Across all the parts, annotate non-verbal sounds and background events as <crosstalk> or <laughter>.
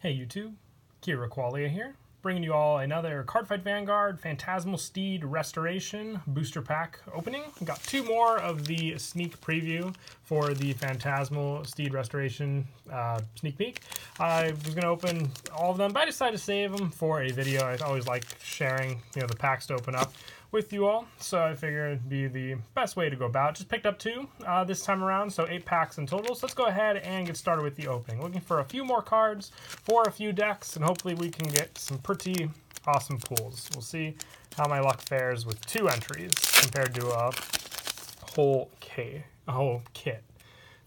Hey YouTube, Kira Qualia here, bringing you all another Cardfight Vanguard Phantasmal Steed Restoration Booster Pack opening. We got two more of the sneak preview for the Phantasmal Steed Restoration uh, sneak peek. I was going to open all of them, but I decided to save them for a video. I always like sharing you know, the packs to open up with you all, so I figured it'd be the best way to go about. Just picked up two uh, this time around, so eight packs in total. So let's go ahead and get started with the opening. Looking for a few more cards for a few decks, and hopefully we can get some pretty awesome pools. We'll see how my luck fares with two entries compared to a whole K, a whole kit.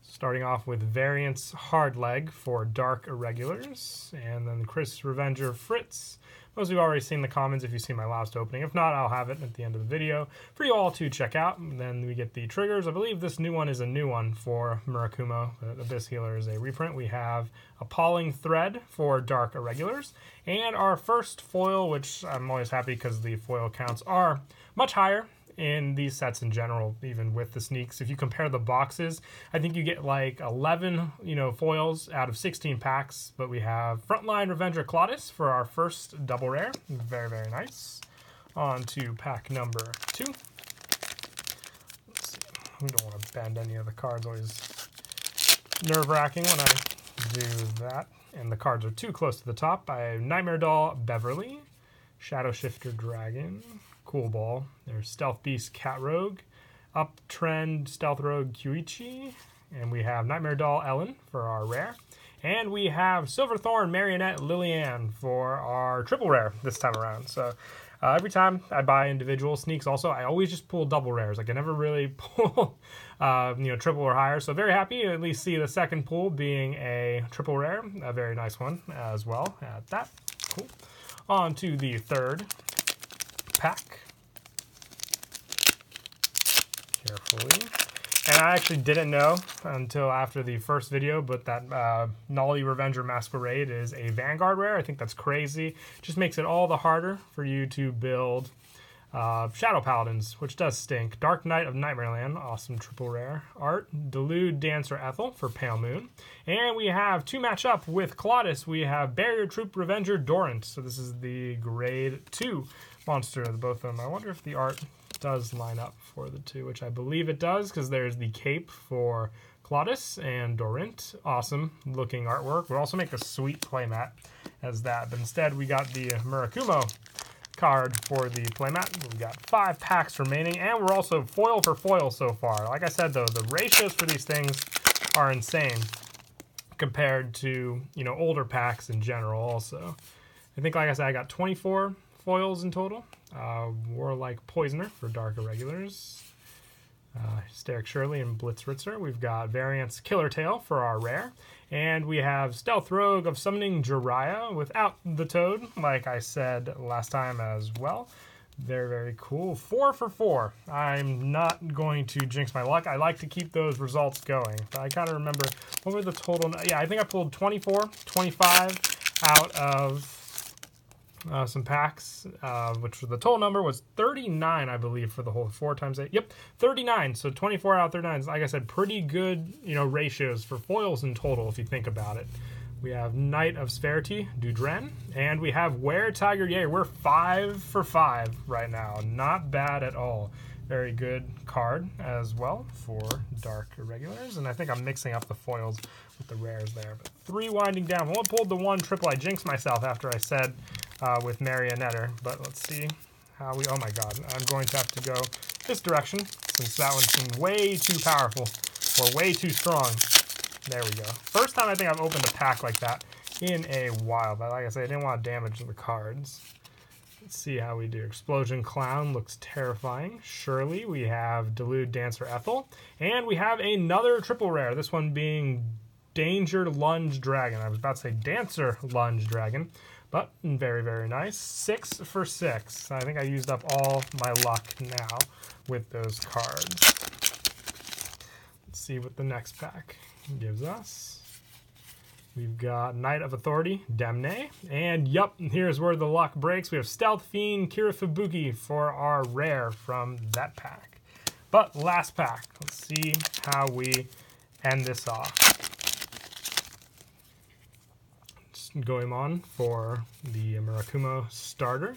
Starting off with Variance Hard Leg for Dark Irregulars, and then Chris Revenger Fritz most of you have already seen the comments if you've seen my last opening. If not, I'll have it at the end of the video for you all to check out. And then we get the triggers. I believe this new one is a new one for Murakumo. The Abyss Healer is a reprint. We have Appalling Thread for Dark Irregulars. And our first foil, which I'm always happy because the foil counts are much higher in these sets in general, even with the sneaks. If you compare the boxes, I think you get like 11, you know, foils out of 16 packs. But we have Frontline Revenger Claudius for our first double rare. Very, very nice. On to pack number two. We don't want to bend any of the cards. Always nerve-wracking when I do that. And the cards are too close to the top. I have Nightmare Doll Beverly, Shadow Shifter Dragon, Cool Ball. There's Stealth Beast Cat Rogue, Uptrend Stealth Rogue Kyuichi, and we have Nightmare Doll Ellen for our rare. And we have Silverthorn Marionette Liliana for our triple rare this time around. So uh, every time I buy individual sneaks, also I always just pull double rares. Like I never really <laughs> pull, uh, you know, triple or higher. So very happy to at least see the second pull being a triple rare, a very nice one as well. At that, cool. On to the third pack. Carefully. And I actually didn't know until after the first video, but that uh, Nullity Revenger Masquerade is a Vanguard rare. I think that's crazy. Just makes it all the harder for you to build uh, Shadow Paladins, which does stink. Dark Knight of Nightmareland, awesome triple rare. Art, Delude Dancer Ethel for Pale Moon. And we have two match up with Claudius. We have Barrier Troop Revenger Dorint. So this is the grade 2 monster of both of them. I wonder if the art does line up for the two, which I believe it does, because there's the cape for Claudius and Dorint. Awesome looking artwork. We'll also make a sweet playmat as that. But instead, we got the Murakumo card for the playmat. We've got five packs remaining, and we're also foil for foil so far. Like I said, though, the ratios for these things are insane compared to, you know, older packs in general also. I think, like I said, I got 24 foils in total. Uh, Warlike Poisoner for Dark Irregulars. Uh, Hysteric Shirley and Blitz Ritzer. We've got Variance Killer Tail for our rare. And we have Stealth Rogue of Summoning Jiraiya without the Toad, like I said last time as well. Very, very cool. Four for four. I'm not going to jinx my luck. I like to keep those results going. But I gotta remember, what were the total? Yeah, I think I pulled 24, 25 out of uh, some packs, uh, which the total number was 39, I believe, for the whole four times eight. Yep, 39. So 24 out of 39 like I said, pretty good, you know, ratios for foils in total if you think about it. We have Knight of Spherity, Dudren, and we have Were Tiger Yay. We're five for five right now. Not bad at all. Very good card as well for Dark Irregulars. And I think I'm mixing up the foils with the rares there. But three winding down. Well, I pulled the one triple. I jinxed myself after I said uh, with Marionetter. But let's see how we... Oh my god. I'm going to have to go this direction since that one seemed way too powerful or way too strong. There we go. First time I think I've opened a pack like that in a while. But like I said, I didn't want to damage the cards. Let's see how we do. Explosion Clown looks terrifying. Surely we have Delude Dancer Ethel. And we have another triple rare. This one being Danger Lunge Dragon. I was about to say Dancer Lunge Dragon. But very, very nice. Six for six. I think I used up all my luck now with those cards. Let's see what the next pack gives us. We've got Knight of Authority, Demne. And yup, here's where the luck breaks. We have Stealth Fiend, Kirifubuki for our rare from that pack. But last pack, let's see how we end this off. Goemon for the Murakumo starter.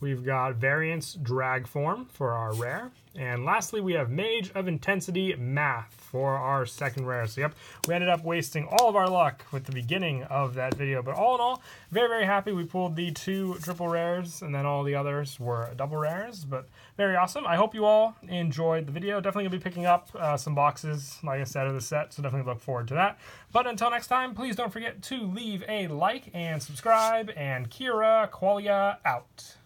We've got Variance Drag Form for our rare. And lastly, we have Mage of Intensity Math for our second rare. So yep, we ended up wasting all of our luck with the beginning of that video. But all in all, very, very happy we pulled the two triple rares and then all the others were double rares. But very awesome. I hope you all enjoyed the video. Definitely going to be picking up uh, some boxes, like I said, of the set. So definitely look forward to that. But until next time, please don't forget to leave a like and subscribe. And Kira Qualia out.